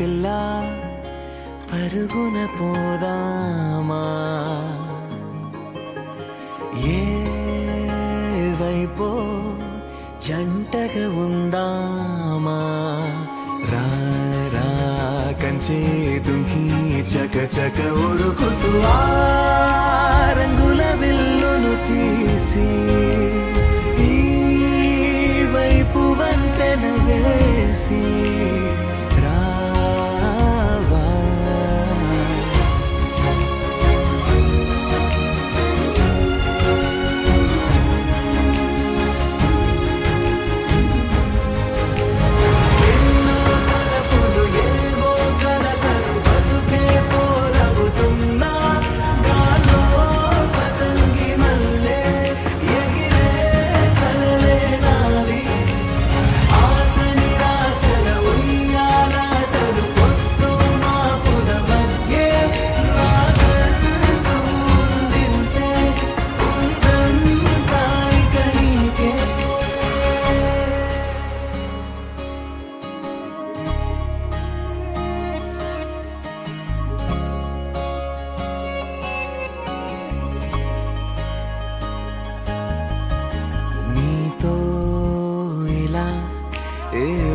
పిల్ల పరుగున పోదామా? ఏ వైపో జంటగా ఉందామా? రా కంచే దుంకి చక చక ఉరుకుతూ ఆ రంగుల విల్లును తీసి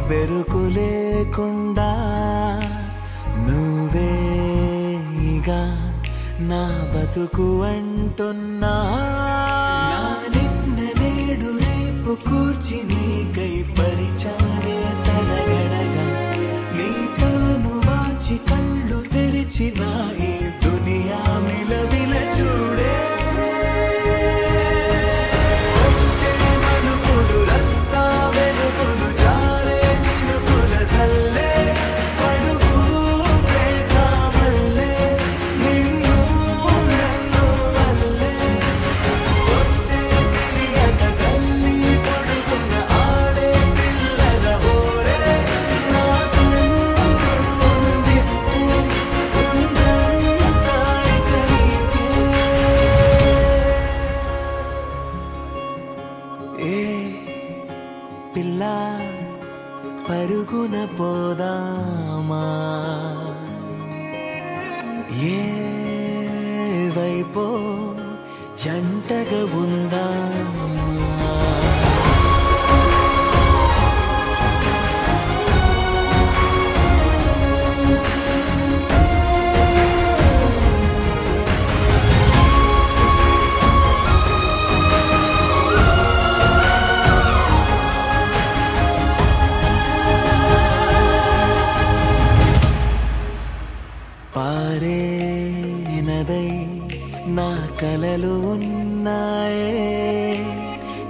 బెరుకు లేకుండా నువ్వేగా నా బతుకు అంటున్నా. నా నిన్న నేడు రేపు కూర్చి నీకై పరిచానే తలగడగా. నీ తలను వాచి కళ్ళు తెరిచినాయి పోదామా ఏ వైపో జంటగా ఉందామా పారే నదై నా కలలు ఉన్నాయే.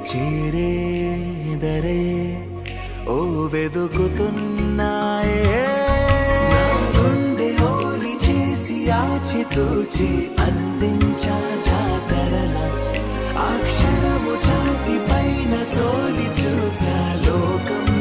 చేరేదరే ఓ వెదుకుతున్నాయే. నా గుండె ఓలి చేసి ఆచితూచి అందించా జాతరల. ఆ క్షణము ఛాతి పైన సోలి చూసా లోకం